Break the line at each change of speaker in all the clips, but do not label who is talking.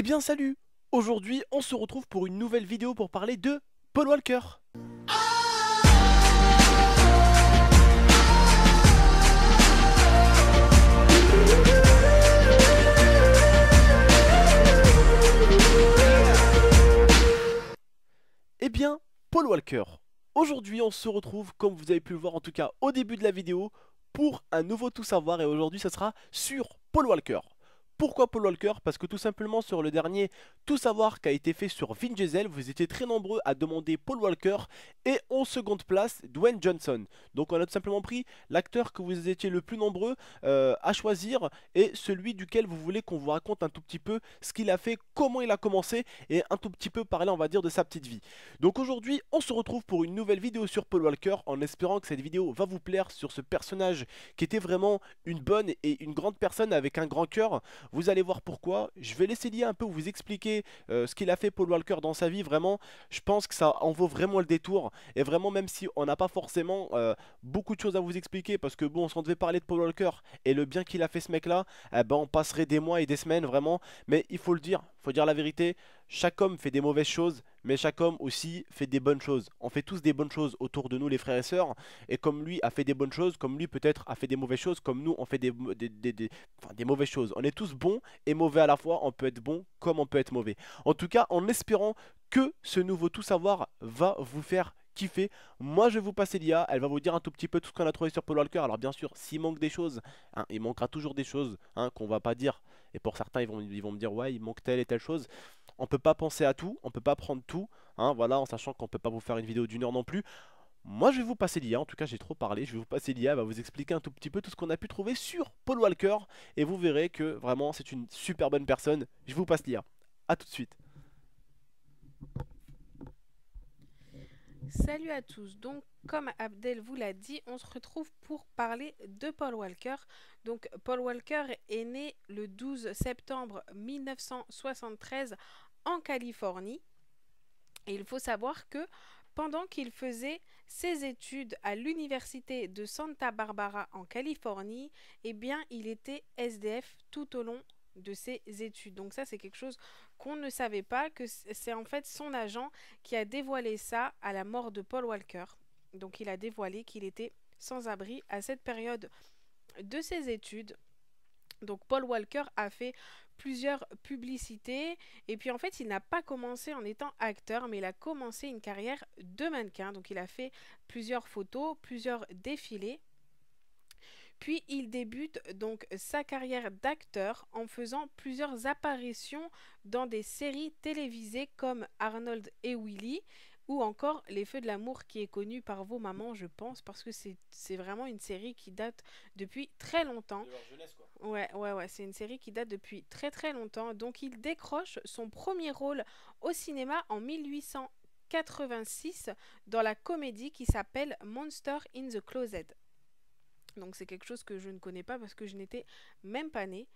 Eh bien salut. Aujourd'hui on se retrouve pour une nouvelle vidéo pour parler de Paul Walker. Eh bien, Paul Walker Aujourd'hui on se retrouve, comme vous avez pu le voir en tout cas au début de la vidéo, pour un nouveau tout savoir. Et aujourd'hui ça sera sur Paul Walker pourquoi Paul Walker? Parce que tout simplement sur le dernier Tout savoir qui a été fait sur Vin Diesel, vous étiez très nombreux à demander Paul Walker et en seconde place Dwayne Johnson. Donc on a tout simplement pris l'acteur que vous étiez le plus nombreux euh, à choisir et celui duquel vous voulez qu'on vous raconte un tout petit peu ce qu'il a fait, comment il a commencé et un tout petit peu parler on va dire de sa petite vie. Donc aujourd'hui on se retrouve pour une nouvelle vidéo sur Paul Walker en espérant que cette vidéo va vous plaire sur ce personnage qui était vraiment une bonne et une grande personne avec un grand cœur. Vous allez voir pourquoi. Je vais laisser Lia un peu vous expliquer euh, ce qu'il a fait Paul Walker dans sa vie. Vraiment, je pense que ça en vaut vraiment le détour. Et vraiment, même si on n'a pas forcément euh, beaucoup de choses à vous expliquer, parce que bon, si on devait parler de Paul Walker et le bien qu'il a fait ce mec-là, eh ben, on passerait des mois et des semaines vraiment. Mais il faut le dire, faut dire la vérité. Chaque homme fait des mauvaises choses, mais chaque homme aussi fait des bonnes choses. On fait tous des bonnes choses autour de nous, les frères et sœurs. Et comme lui a fait des bonnes choses, comme lui peut-être a fait des mauvaises choses, comme nous on fait des, mauvaises choses. On est tous bons et mauvais à la fois. On peut être bon comme on peut être mauvais. En tout cas, en espérant que ce nouveau tout savoir va vous faire kiffer. Moi, je vais vous passer l'IA. Elle va vous dire un tout petit peu tout ce qu'on a trouvé sur Paul Walker. Alors, bien sûr, s'il manque des choses, hein, il manquera toujours des choses hein, qu'on va pas dire. Et pour certains, ils vont, ils vont me dire, ouais, il manque telle et telle chose on peut pas penser à tout, on peut pas prendre tout, hein, voilà, en sachant qu'on peut pas vous faire une vidéo d'une heure non plus. Moi je vais vous passer l'IA, en tout cas j'ai trop parlé, je vais vous passer l'IA, va vous expliquer un tout petit peu tout ce qu'on a pu trouver sur Paul Walker, et vous verrez que vraiment c'est une super bonne personne. Je vous passe l'IA. A tout de suite.
Salut à tous, donc comme Abdel vous l'a dit, on se retrouve pour parler de Paul Walker. Donc Paul Walker est né le 12 septembre 1973 en Californie. Et il faut savoir que pendant qu'il faisait ses études à l'université de Santa Barbara en Californie, eh bien il était SDF tout au long de ses études. Donc ça c'est quelque chose qu'on ne savait pas, que c'est en fait son agent qui a dévoilé ça à la mort de Paul Walker. Donc il a dévoilé qu'il était sans abri à cette période de ses études. Donc Paul Walker a fait plusieurs publicités et puis en fait il n'a pas commencé en étant acteur mais il a commencé une carrière de mannequin. Donc il a fait plusieurs photos, plusieurs défilés. Puis il débute donc sa carrière d'acteur en faisant plusieurs apparitions dans des séries télévisées comme Arnold et Willy ou encore Les Feux de l'amour qui est connu par vos mamans, je pense, parce que c'est vraiment une série qui date depuis très longtemps. Ouais, ouais, ouais, c'est une série qui date depuis très très longtemps. Donc il décroche son premier rôle au cinéma en 1886 dans la comédie qui s'appelle Monster in the Closet. Donc c'est quelque chose que je ne connais pas parce que je n'étais même pas née.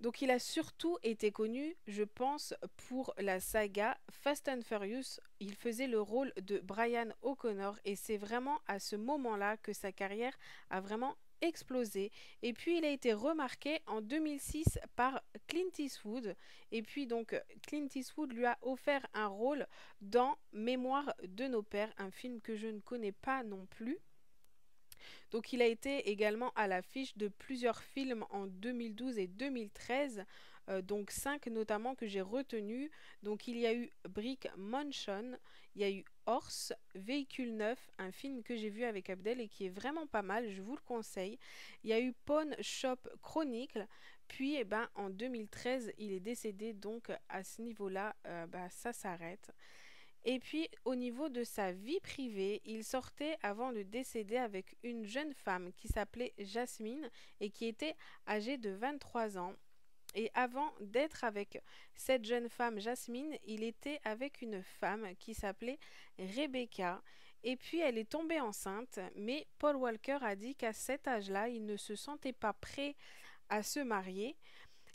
Donc il a surtout été connu, je pense, pour la saga Fast and Furious. Il faisait le rôle de Brian O'Connor et c'est vraiment à ce moment-là que sa carrière a vraiment explosé. Et puis il a été remarqué en 2006 par Clint Eastwood. Et puis donc Clint Eastwood lui a offert un rôle dans Mémoire de nos pères, un film que je ne connais pas non plus. Donc il a été également à l'affiche de plusieurs films en 2012 et 2013, euh, donc cinq notamment que j'ai retenus. Donc il y a eu Brick Mansion, il y a eu Horse, Véhicule Neuf, un film que j'ai vu avec Abdel et qui est vraiment pas mal, je vous le conseille. Il y a eu Pawn Shop Chronicle, puis eh ben, en 2013 il est décédé, donc à ce niveau-là, euh, bah, ça s'arrête. Et puis au niveau de sa vie privée, il sortait avant de décéder avec une jeune femme qui s'appelait Jasmine et qui était âgée de 23 ans. Et avant d'être avec cette jeune femme Jasmine, il était avec une femme qui s'appelait Rebecca. Et puis elle est tombée enceinte, mais Paul Walker a dit qu'à cet âge-là, il ne se sentait pas prêt à se marier.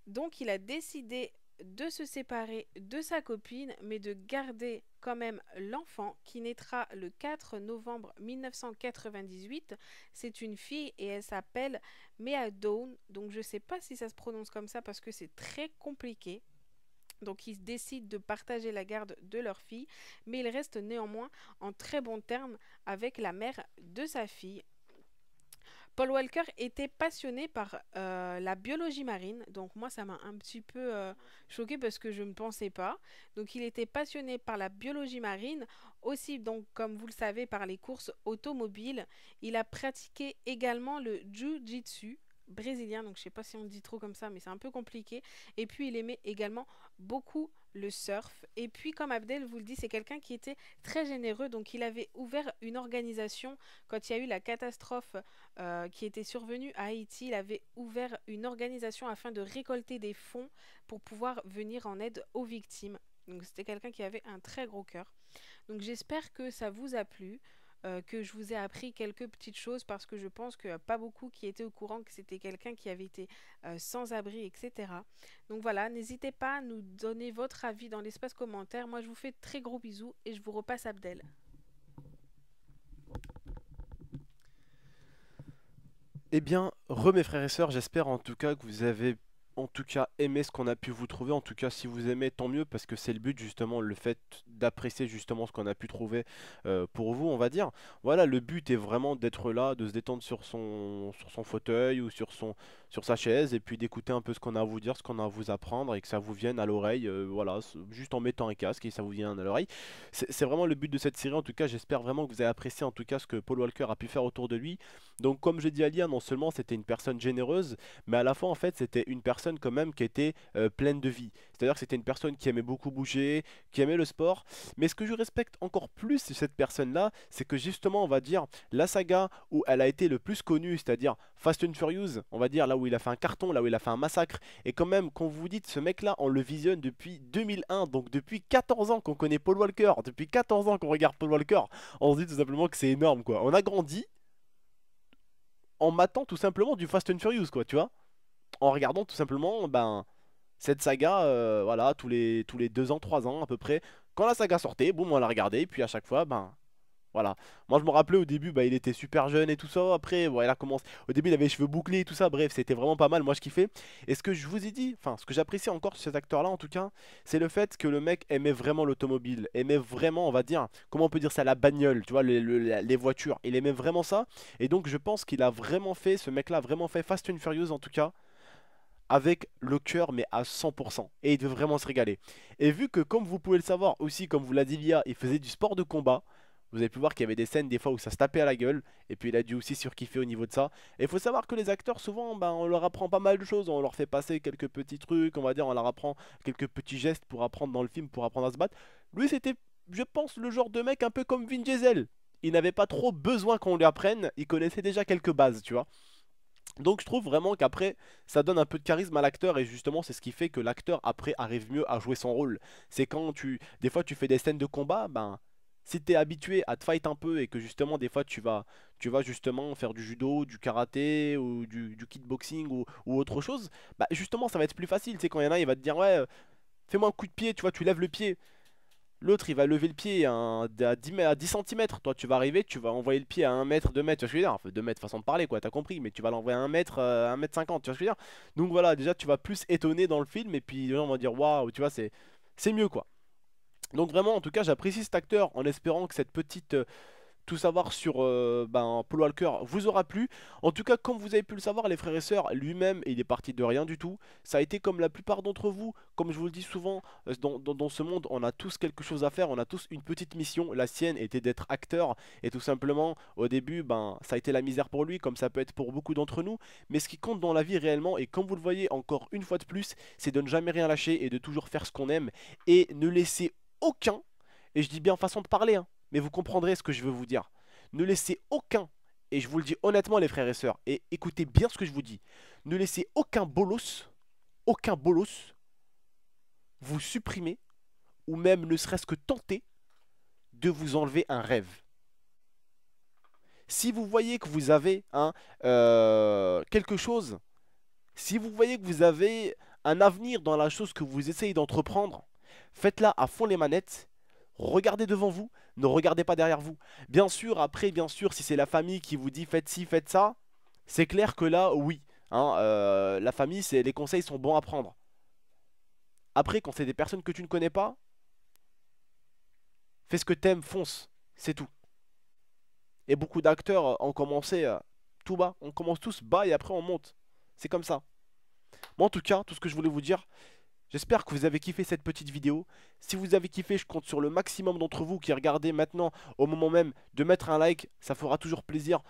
Donc il a décidé de se séparer de sa copine, mais de garder quand même l'enfant qui naîtra le 4 novembre 1998. C'est une fille et elle s'appelle Mea Dawn. Donc je ne sais pas si ça se prononce comme ça parce que c'est très compliqué. Donc ils décident de partager la garde de leur fille, mais ils restent néanmoins en très bons termes avec la mère de sa fille. Paul Walker était passionné par euh, la biologie marine, donc moi ça m'a un petit peu euh, choqué parce que je ne pensais pas. Donc il était passionné par la biologie marine, aussi donc comme vous le savez par les courses automobiles. Il a pratiqué également le jiu-jitsu, brésilien, donc je sais pas si on dit trop comme ça, mais c'est un peu compliqué. Et puis il aimait également beaucoup le surf. Et puis comme Abdel vous le dit, c'est quelqu'un qui était très généreux, donc il avait ouvert une organisation quand il y a eu la catastrophe euh, qui était survenue à Haïti. Il avait ouvert une organisation afin de récolter des fonds pour pouvoir venir en aide aux victimes. Donc c'était quelqu'un qui avait un très gros cœur. Donc j'espère que ça vous a plu. Euh, que je vous ai appris quelques petites choses parce que je pense qu'il a pas beaucoup qui étaient au courant que c'était quelqu'un qui avait été euh, sans abri, etc. Donc voilà, n'hésitez pas à nous donner votre avis dans l'espace commentaire. Moi, je vous fais très gros bisous et je vous repasse Abdel.
Eh bien, re mes frères et sœurs, j'espère en tout cas que vous avez en tout cas aimé ce qu'on a pu vous trouver. En tout cas, si vous aimez, tant mieux, parce que c'est le but justement, le fait d'apprécier justement ce qu'on a pu trouver euh, pour vous, on va dire. Voilà, le but est vraiment d'être là, de se détendre sur son, sur son fauteuil ou sur, son, sur sa chaise, et puis d'écouter un peu ce qu'on a à vous dire, ce qu'on a à vous apprendre, et que ça vous vienne à l'oreille, euh, voilà, juste en mettant un casque et ça vous vient à l'oreille. C'est vraiment le but de cette série, en tout cas, j'espère vraiment que vous avez apprécié en tout cas ce que Paul Walker a pu faire autour de lui. Donc comme j'ai dit à Lia, non seulement c'était une personne généreuse, mais à la fois en fait c'était une personne quand même qui était euh, pleine de vie. C'est-à-dire que c'était une personne qui aimait beaucoup bouger, qui aimait le sport. Mais ce que je respecte encore plus cette personne-là, c'est que justement, on va dire, la saga où elle a été le plus connue, c'est-à-dire Fast and Furious, on va dire là où il a fait un carton, là où il a fait un massacre, et quand même, quand vous dites ce mec-là, on le visionne depuis 2001, donc depuis 14 ans qu'on connaît Paul Walker, depuis 14 ans qu'on regarde Paul Walker, on se dit tout simplement que c'est énorme, quoi. On a grandi en matant tout simplement du Fast and Furious, quoi, tu vois en regardant tout simplement ben, cette saga, euh, voilà, tous les, tous les deux ans, trois ans à peu près. Quand la saga sortait, boum, on la regardait, et puis à chaque fois, ben, voilà. Moi, je me rappelais au début, bah, il était super jeune et tout ça. Après, voilà, commence. Au début, il avait les cheveux bouclés et tout ça. Bref, c'était vraiment pas mal. Moi, je kiffais. Et ce que je vous ai dit, enfin, ce que j'apprécie encore sur cet acteur-là, en tout cas, c'est le fait que le mec aimait vraiment l'automobile. Aimait vraiment, on va dire, comment on peut dire ça, la bagnole, tu vois, les, voitures. Il aimait vraiment ça. Et donc, je pense qu'il a vraiment fait, ce mec-là a vraiment fait Fast and Furious, en tout cas avec le cœur mais à 100% et il devait vraiment se régaler. Et vu que comme vous pouvez le savoir aussi comme vous l'a dit Lia, il faisait du sport de combat, vous avez pu voir qu'il y avait des scènes des fois où ça se tapait à la gueule et puis il a dû aussi surkiffer au niveau de ça. Et il faut savoir que les acteurs souvent ben, on leur apprend pas mal de choses, on leur fait passer quelques petits trucs, on va dire on leur apprend quelques petits gestes pour apprendre dans le film, pour apprendre à se battre. Lui c'était je pense le genre de mec un peu comme Vin Diesel. Il n'avait pas trop besoin qu'on lui apprenne, il connaissait déjà quelques bases, tu vois. Donc je trouve vraiment qu'après ça donne un peu de charisme à l'acteur et justement c'est ce qui fait que l'acteur après arrive mieux à jouer son rôle. C'est quand tu des fois tu fais des scènes de combat, ben si tu es habitué à te fight un peu et que justement des fois tu vas tu vas justement faire du judo, du karaté ou du, kickboxing ou, autre chose, bah justement ça va être plus facile, c'est quand il y en a il va te dire ouais fais-moi un coup de pied, tu vois, tu lèves le pied. L'autre, il va lever le pied à, 10, à 10 cm. Toi, tu vas arriver, tu vas envoyer le pied à 1 mètre, 2 mètres. Tu vois ce que je veux dire? Enfin, 2 mètres, façon de parler, quoi, t'as compris. Mais tu vas l'envoyer à 1 mètre, 1 euh, mètre 50. Tu vois ce que je veux dire? Donc voilà, déjà, tu vas plus étonner dans le film. Et puis les gens vont dire, waouh, tu vois, c'est mieux, quoi. Donc vraiment, en tout cas, j'apprécie cet acteur en espérant que cette petite. Euh, tout savoir sur euh, ben, Paul Walker vous aura plu. En tout cas, comme vous avez pu le savoir, les frères et sœurs, lui-même, il est parti de rien du tout. Ça a été comme la plupart d'entre vous, comme je vous le dis souvent, euh, dans, ce monde, on a tous quelque chose à faire, on a tous une petite mission. La sienne était d'être acteur, et tout simplement, au début, ben, ça a été la misère pour lui, comme ça peut être pour beaucoup d'entre nous. Mais ce qui compte dans la vie réellement, et comme vous le voyez encore une fois de plus, c'est de ne jamais rien lâcher et de toujours faire ce qu'on aime, et ne laisser aucun, et je dis bien façon de parler, hein, mais vous comprendrez ce que je veux vous dire. Ne laissez aucun, et je vous le dis honnêtement les frères et sœurs, et écoutez bien ce que je vous dis, ne laissez aucun bolos, aucun bolos, vous supprimer, ou même ne serait-ce que tenter de vous enlever un rêve. Si vous voyez que vous avez hein, quelque chose, si vous voyez que vous avez un avenir dans la chose que vous essayez d'entreprendre, faites-la à fond les manettes regardez devant vous, ne regardez pas derrière vous. Bien sûr, après, bien sûr, si c'est la famille qui vous dit faites ci, faites ça, c'est clair que là, oui. Hein, euh, la famille, les conseils sont bons à prendre. Après, quand c'est des personnes que tu ne connais pas, fais ce que t'aimes, fonce. C'est tout. Et beaucoup d'acteurs ont commencé euh, tout bas. On commence tous bas et après on monte. C'est comme ça. Moi en tout cas, tout ce que je voulais vous dire, j'espère que vous avez kiffé cette petite vidéo. Si vous avez kiffé, je compte sur le maximum d'entre vous qui regardez maintenant au moment même de mettre un like. Ça fera toujours plaisir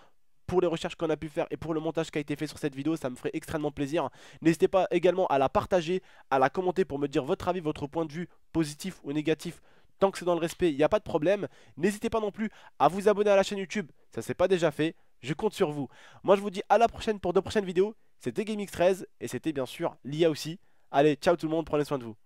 pour les recherches qu'on a pu faire et pour le montage qui a été fait sur cette vidéo, ça me ferait extrêmement plaisir. N'hésitez pas également à la partager, à la commenter pour me dire votre avis, votre point de vue, positif ou négatif. Tant que c'est dans le respect, il n'y a pas de problème. N'hésitez pas non plus à vous abonner à la chaîne YouTube, ça c'est pas déjà fait. Je compte sur vous. Moi je vous dis à la prochaine pour de prochaines vidéos. C'était GameX13 et c'était bien sûr l'IA aussi. Allez, ciao tout le monde, prenez soin de vous.